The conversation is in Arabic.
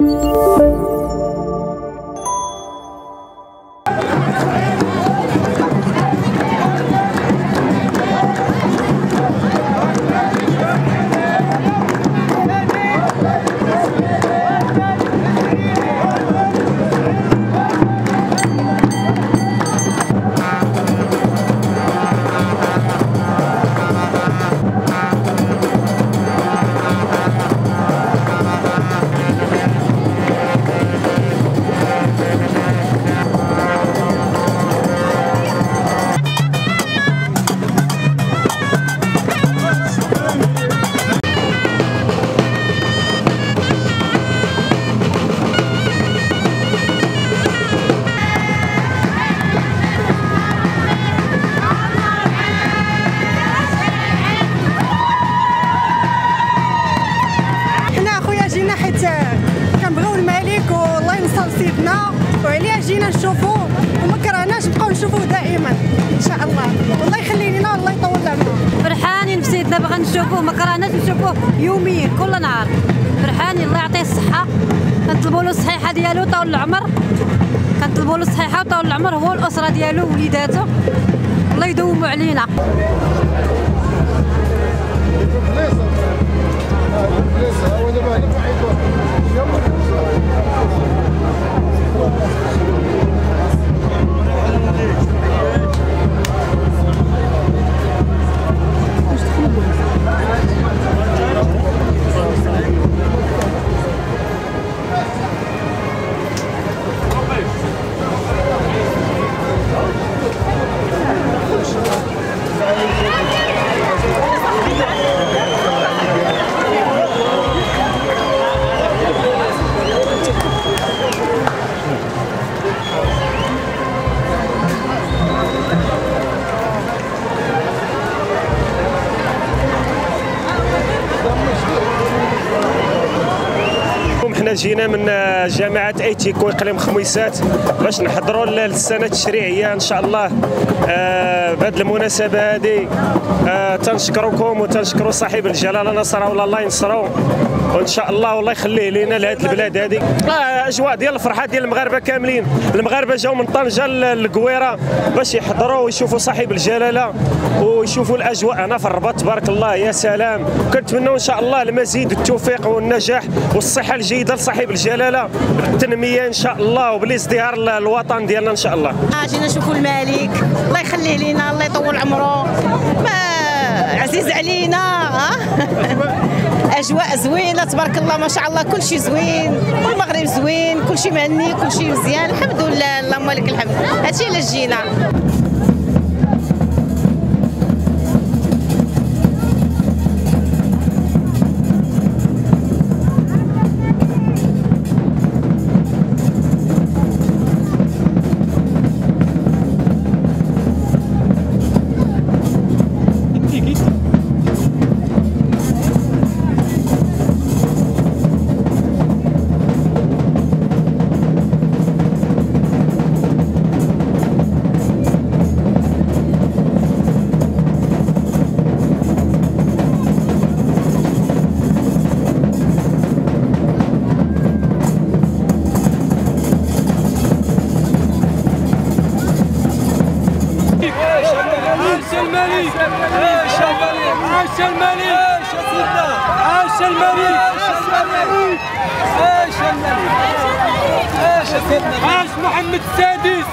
うん。سيدنا وعليه جينا نشوفوه وما كرهناش نبقاو نشوفوه دائما إن شاء الله. والله يخلي لنا والله يطول عمره فرحانين بسيدنا بغا نشوفوه ما كرهناش نشوفوه. يوميا كل نهار. فرحانين الله يعطيه الصحة. كنطلبوا له الصحيحة ديالو طول العمر. كنطلبوا له الصحيحة وطول العمر هو الأسرة ديالو ووليداته الله يدوموا علينا. حنا جينا من جامعة ايتيكو اقليم خميسات. باش نحضروا للسنة التشريعية إن شاء الله. آه، بهذه المناسبة هذه آه، تنشكركم وتنشكروا صاحب الجلالة. نصره ولا الله ينصرو وإن شاء الله والله يخليه لينا لهذه البلاد هذه. آه، أجواء ديال الفرحة ديال المغاربة كاملين. المغاربة جاوا من طنجة للقويرة باش يحضروا ويشوفوا صاحب الجلالة ويشوفوا الأجواء. هنا في الرباط تبارك الله يا سلام. كنتمنوا إن شاء الله المزيد التوفيق والنجاح والصحة الجيدة. لصاحب الجلاله بالتنميه ان شاء الله وبالازدهار الوطن ديالنا ان شاء الله. آه، جينا نشوفوا الملك. الله يخليه لنا الله يطول عمره. ما عزيز علينا ها أجواء زوينة تبارك الله ما شاء الله كل شيء زوين. والمغرب زوين كل شيء مهني كل شيء مزيان. الحمد لله اللهم لك الحمد. هادشي اللي جينا. عاش الملك عاش الملك عاش الملك. عاش الملك. عاش الملك. عاش محمد السادس.